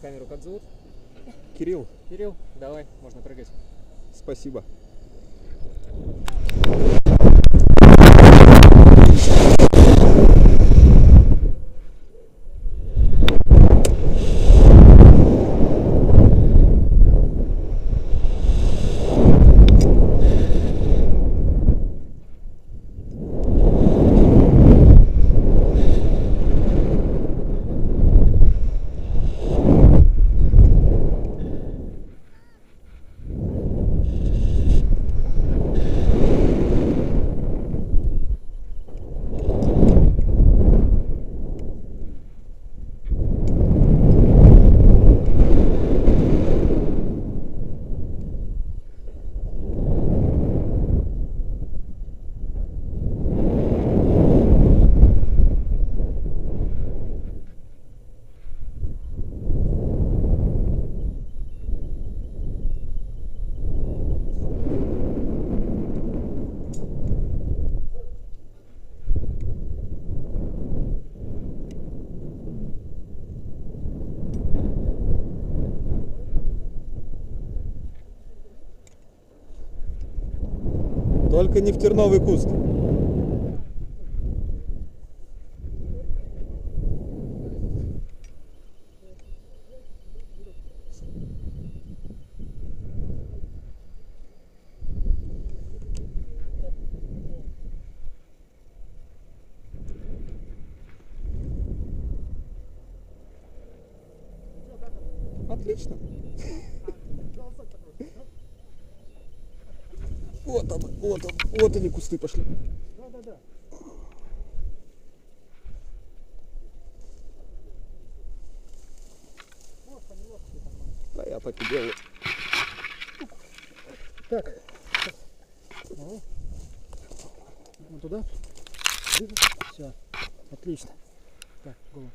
камеру как зовут? Кирилл, Кирилл, давай, можно прыгать. спасибо. Только не в терновый куст. Отлично. Вот он, вот он, вот они кусты пошли. Да, да, да. Да я так и делаю. Так. Ну. Вот туда. Все. Отлично. Так, голову.